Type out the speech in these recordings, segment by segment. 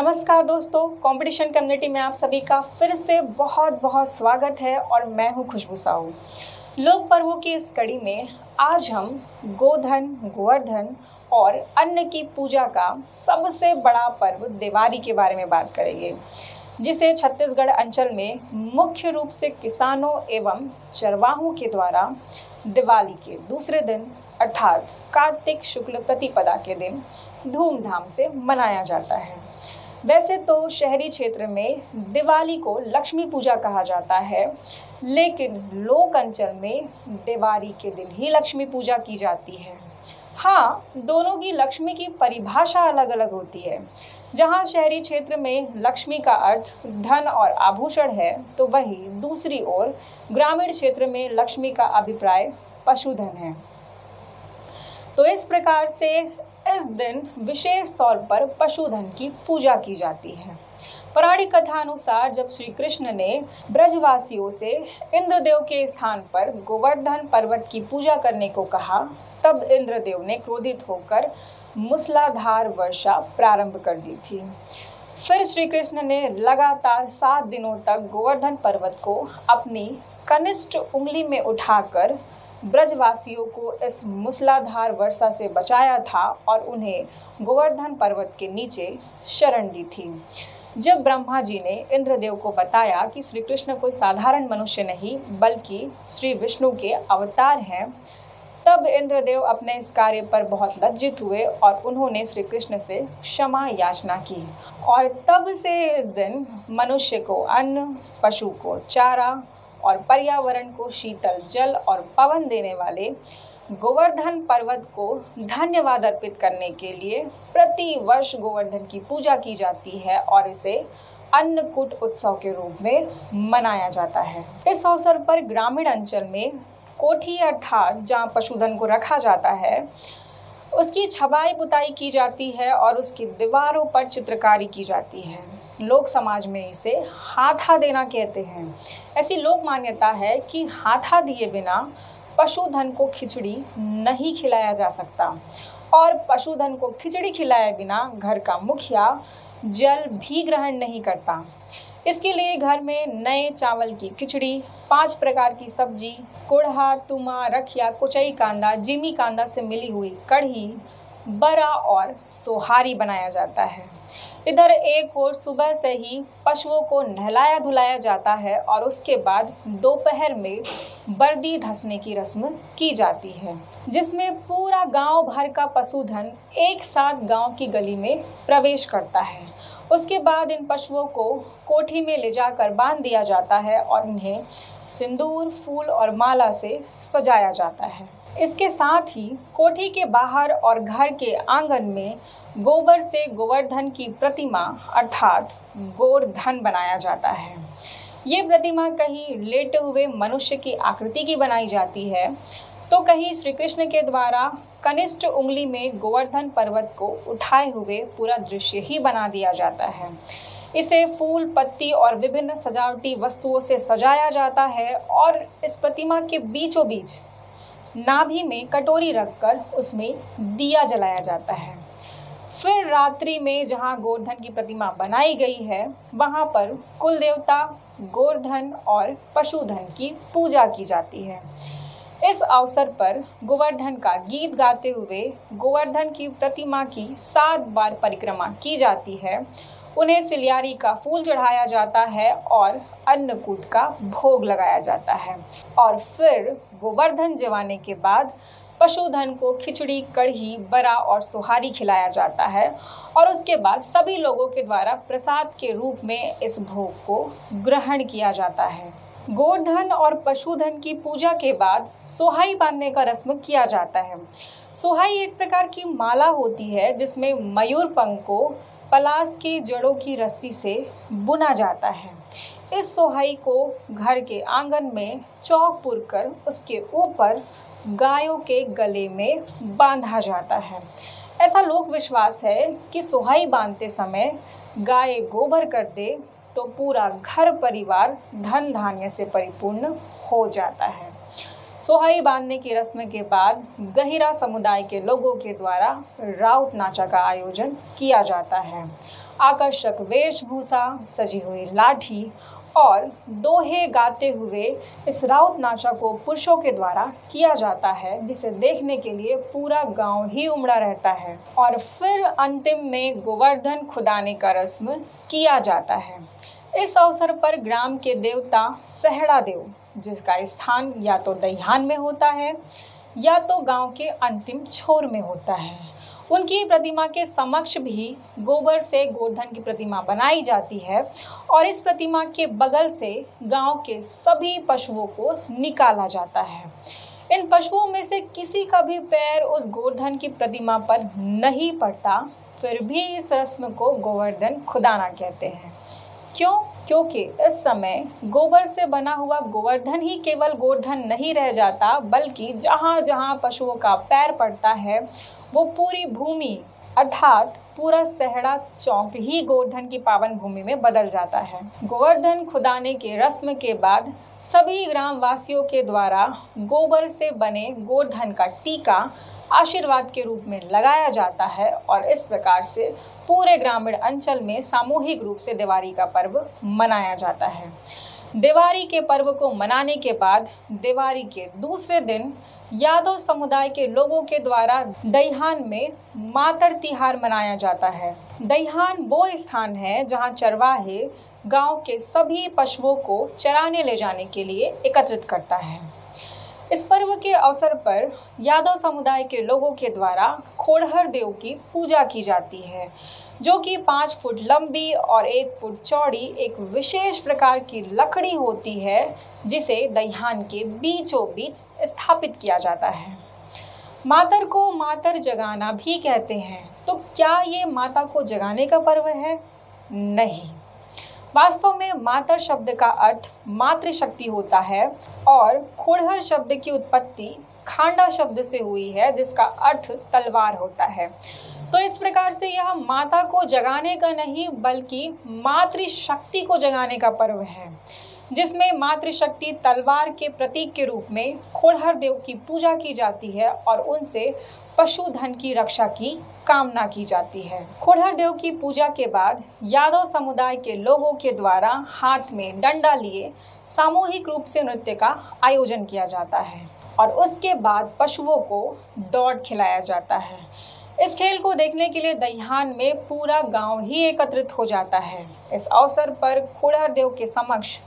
नमस्कार दोस्तों competition community में आप सभी का फिर से बहुत बहुत स्वागत है और मैं हूँ खुशबू साहू लोक पर्वों की इस कड़ी में आज हम गोधन, गोवर्धन और अन्न की पूजा का सबसे बड़ा पर्व दिवाली के बारे में बात करेंगे, जिसे छत्तीसगढ़ अंचल में मुख्य रूप से किसानों एवं चरवाहों के द्वारा दिवाली के दूसरे दिन अर्थात कार्तिक शुक्ल प्रतिपदा के दिन धूमधाम से मनाया जाता है। वैसे तो शहरी क्षेत्र में दिवाली को लक्ष्मी पूजा कहा जाता है, लेकिन लोक अंचल में दिवाली के दिन ही लक्ष्मी पूजा की जाती है। हाँ दोनों की लक्ष्मी की परिभाषा अलग अलग होती है। जहाँ शहरी क्षेत्र में लक्ष्मी का अर्थ धन और आभूषण है तो वही दूसरी ओर ग्रामीण क्षेत्र में लक्ष्मी का अभिप्राय पशुधन है। तो इस प्रकार से इस दिन विशेष तौर पर पशुधन की पूजा की जाती है। पौराणिक कथा अनुसार जब श्री कृष्ण ने ब्रजवासियों से इंद्रदेव के स्थान पर गोवर्धन पर्वत की पूजा करने को कहा, तब इंद्रदेव ने क्रोधित होकर मूसलाधार वर्षा प्रारंभ कर दी थी। फिर श्री कृष्ण ने लगातार सात दिनों तक गोवर्धन पर्वत को अपनी कनिष्ठ उंगली में उठाकर ब्रजवासियों को इस मूसलाधार वर्षा से बचाया था और उन्हें गोवर्धन पर्वत के नीचे शरण दी थी। जब ब्रह्मा जी ने इंद्रदेव को बताया कि श्री कृष्ण कोई साधारण मनुष्य नहीं, बल्कि श्री विष्णु के अवतार हैं, तब इंद्रदेव अपने इस कार्य पर बहुत लज्जित हुए और उन्होंने श्री कृष्ण से क्षमा याचना की। और तब से इस दिन मनुष्य को अन्न पशु को, चारा और पर्यावरण को शीतल जल और पवन देने वाले गोवर्धन पर्वत को धन्यवाद अर्पित करने के लिए प्रति वर्ष गोवर्धन की पूजा की जाती है और इसे अन्नकूट उत्सव के रूप में मनाया जाता है। इस अवसर पर ग्रामीण अंचल में कोठी अर्थात जहाँ पशुधन को रखा जाता है उसकी छबाई पुताई की जाती है और उसकी दीवारों पर चित्रकारी की जाती है। लोक समाज में इसे हाथा देना कहते हैं। ऐसी लोक मान्यता है कि हाथा दिए बिना पशुधन को खिचड़ी नहीं खिलाया जा सकता और पशुधन को खिचड़ी खिलाए बिना घर का मुखिया जल भी ग्रहण नहीं करता। इसके लिए घर में नए चावल की खिचड़ी, पाँच प्रकार की सब्ज़ी, कुढ़ा, तुमा, रखिया, कुचई कांदा, जिमी कांदा से मिली हुई कढ़ी बरा और सोहारी बनाया जाता है। इधर एक और सुबह से ही पशुओं को नहलाया धुलाया जाता है और उसके बाद दोपहर में बर्दी धसने की रस्म की जाती है, जिसमें पूरा गाँव भर का पशुधन एक साथ गाँव की गली में प्रवेश करता है। उसके बाद इन पशुओं को कोठी में ले जाकर बाँध दिया जाता है और इन्हें सिंदूर, फूल और माला से सजाया जाता है। इसके साथ ही कोठी के बाहर और घर के आँगन में गोबर से गोवर्धन की प्रतिमा अर्थात गोवर्धन बनाया जाता है। ये प्रतिमा कहीं लेटे हुए मनुष्य की आकृति की बनाई जाती है तो कहीं श्री कृष्ण के द्वारा कनिष्ठ उंगली में गोवर्धन पर्वत को उठाए हुए पूरा दृश्य ही बना दिया जाता है। इसे फूल, पत्ती और विभिन्न सजावटी वस्तुओं से सजाया जाता है और इस प्रतिमा के बीचों बीच नाभि में कटोरी रखकर उसमें दिया जलाया जाता है। फिर रात्रि में जहाँ गोवर्धन की प्रतिमा बनाई गई है, वहाँ पर कुल देवता गोवर्धन और पशुधन की पूजा की जाती है। इस अवसर पर गोवर्धन का गीत गाते हुए गोवर्धन की प्रतिमा की सात बार परिक्रमा की जाती है। उन्हें सिलियारी का फूल चढ़ाया जाता है और अन्नकूट का भोग लगाया जाता है। और फिर गोवर्धन जवाने के बाद पशुधन को खिचड़ी, कढ़ी, बरा और सुहारी खिलाया जाता है और उसके बाद सभी लोगों के द्वारा प्रसाद के रूप में इस भोग को ग्रहण किया जाता है। गोवर्धन और पशुधन की पूजा के बाद सोहाई बांधने का रस्म किया जाता है। सोहाई एक प्रकार की माला होती है, जिसमें मयूर पंख को पलास की जड़ों की रस्सी से बुना जाता है। इस सोहाई को घर के आँगन में चौक पुर कर उसके ऊपर गायों के गले में बांधा जाता है। ऐसा लोक विश्वास है कि सोहाई बांधते समय गाय गोबर कर दे तो पूरा घर परिवार धन धान्य से परिपूर्ण हो जाता है। सोहाई बांधने की रस्म के बाद गहिरा समुदाय के लोगों के द्वारा राउत नाचा का आयोजन किया जाता है। आकर्षक वेशभूषा, सजी हुई लाठी और दोहे गाते हुए इस राउत नाचा को पुरुषों के द्वारा किया जाता है, जिसे देखने के लिए पूरा गाँव ही उमड़ा रहता है। और फिर अंतिम में गोवर्धन खुदाने का रस्म किया जाता है। इस अवसर पर ग्राम के देवता सहड़ा देव, जिसका स्थान या तो दहिहान में होता है, या तो गाँव के अंतिम छोर में होता है। उनकी प्रतिमा के समक्ष भी गोबर से गोवर्धन की प्रतिमा बनाई जाती है और इस प्रतिमा के बगल से गाँव के सभी पशुओं को निकाला जाता है। इन पशुओं में से किसी का भी पैर उस गोवर्धन की प्रतिमा पर नहीं पड़ता, फिर भी इस रस्म को गोवर्धन खुदाना कहते हैं। क्यों? क्योंकि इस समय गोबर से बना हुआ गोवर्धन ही केवल गोवर्धन नहीं रह जाता, बल्कि जहाँ जहाँ पशुओं का पैर पड़ता है, वो पूरी भूमि, अर्थात पूरा सहड़ा चौक ही गोवर्धन की पावन भूमि में बदल जाता है। गोवर्धन खुदाने के रस्म के बाद सभी ग्रामवासियों के द्वारा गोबर से बने गोवर्धन का टीका आशीर्वाद के रूप में लगाया जाता है और इस प्रकार से पूरे ग्रामीण अंचल में सामूहिक रूप से दिवाली का पर्व मनाया जाता है। दिवाली के पर्व को मनाने के बाद दिवाली के दूसरे दिन यादव समुदाय के लोगों के द्वारा दहिहान में मातर तिहार मनाया जाता है। दहिहान वो स्थान है जहाँ चरवाहे गाँव के सभी पशुओं को चराने ले जाने के लिए एकत्रित करता है। इस पर्व के अवसर पर यादव समुदाय के लोगों के द्वारा खोड़हर देव की पूजा की जाती है, जो कि पाँच फुट लंबी और एक फुट चौड़ी एक विशेष प्रकार की लकड़ी होती है, जिसे दहिहान के बीचों बीच स्थापित किया जाता है। मातर को मातर जगाना भी कहते हैं तो क्या ये माता को जगाने का पर्व है? नहीं। वास्तव में मातर शब्द का अर्थ मातृशक्ति होता है और खोड़हर शब्द की उत्पत्ति खांडा शब्द से हुई है, जिसका अर्थ तलवार होता है। तो इस प्रकार से यह माता को जगाने का नहीं, बल्कि मातृशक्ति को जगाने का पर्व है। जिसमें मातृशक्ति तलवार के प्रतीक के रूप में खोड़हर देव की पूजा की जाती है और उनसे पशुधन की रक्षा की कामना की जाती है। खोड़हर देव की पूजा के बाद यादव समुदाय के लोगों के द्वारा हाथ में डंडा लिए सामूहिक रूप से नृत्य का आयोजन किया जाता है और उसके बाद पशुओं को दौड़ खिलाया जाता है। इस खेल को देखने के लिए दहिहान में पूरा गाँव ही एकत्रित हो जाता है। इस अवसर पर खोड़हर देव के समक्ष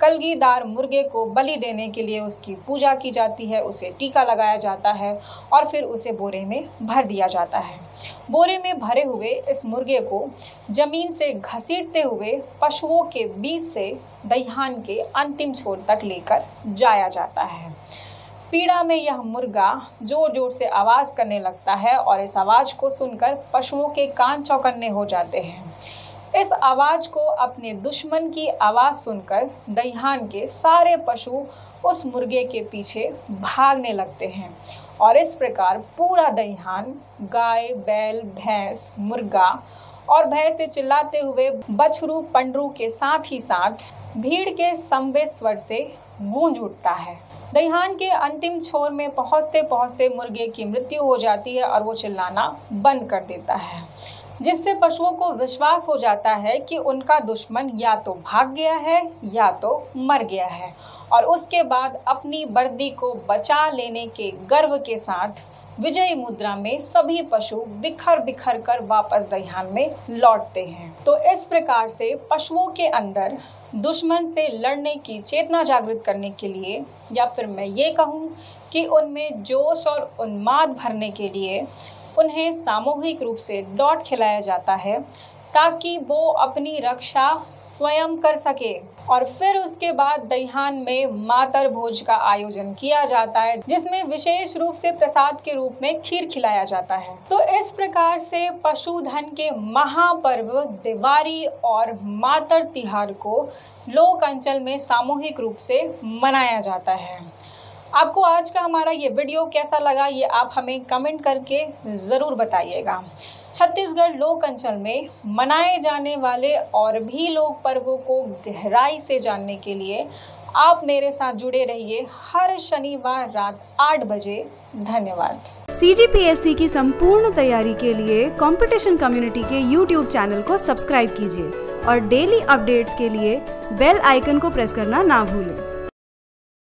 कलगीदार मुर्गे को बलि देने के लिए उसकी पूजा की जाती है, उसे टीका लगाया जाता है और फिर उसे बोरे में भर दिया जाता है। बोरे में भरे हुए इस मुर्गे को ज़मीन से घसीटते हुए पशुओं के बीच से दहिहान के अंतिम छोर तक लेकर जाया जाता है। पीड़ा में यह मुर्गा ज़ोर ज़ोर से आवाज़ करने लगता है और इस आवाज़ को सुनकर पशुओं के कान चौकन्ने हो जाते हैं। इस आवाज़ को अपने दुश्मन की आवाज़ सुनकर दहिहान के सारे पशु उस मुर्गे के पीछे भागने लगते हैं। और इस प्रकार पूरा दहिहान, गाय, बैल, भैंस, मुर्गा और भैंस से चिल्लाते हुए बछरू, पंडरू के साथ ही साथ भीड़ के संवे स्वर से गूंज उठता है। दहिहान के अंतिम छोर में पहुँचते पहुँचते मुर्गे की मृत्यु हो जाती है और वो चिल्लाना बंद कर देता है। जिससे पशुओं को विश्वास हो जाता है कि उनका दुश्मन या तो भाग गया है या तो मर गया है। और उसके बाद अपनी वर्दी को बचा लेने के गर्व के साथ विजयी मुद्रा में सभी पशु बिखर बिखर कर वापस दहिहान में लौटते हैं। तो इस प्रकार से पशुओं के अंदर दुश्मन से लड़ने की चेतना जागृत करने के लिए, या फिर मैं ये कहूँ कि उनमें जोश और उन्माद भरने के लिए उन्हें सामूहिक रूप से डॉट खिलाया जाता है ताकि वो अपनी रक्षा स्वयं कर सके। और फिर उसके बाद दहिहान में मातर भोज का आयोजन किया जाता है, जिसमें विशेष रूप से प्रसाद के रूप में खीर खिलाया जाता है। तो इस प्रकार से पशुधन के महापर्व दिवाली और मातर तिहार को लोक अंचल में सामूहिक रूप से मनाया जाता है। आपको आज का हमारा ये वीडियो कैसा लगा, ये आप हमें कमेंट करके ज़रूर बताइएगा। छत्तीसगढ़ लोक अंचल में मनाए जाने वाले और भी लोक पर्वों को गहराई से जानने के लिए आप मेरे साथ जुड़े रहिए हर शनिवार रात आठ बजे। धन्यवाद। सीजीपीएससी की संपूर्ण तैयारी के लिए कंपटीशन कम्युनिटी के यूट्यूब चैनल को सब्सक्राइब कीजिए और डेली अपडेट्स के लिए बेल आइकन को प्रेस करना ना भूलें।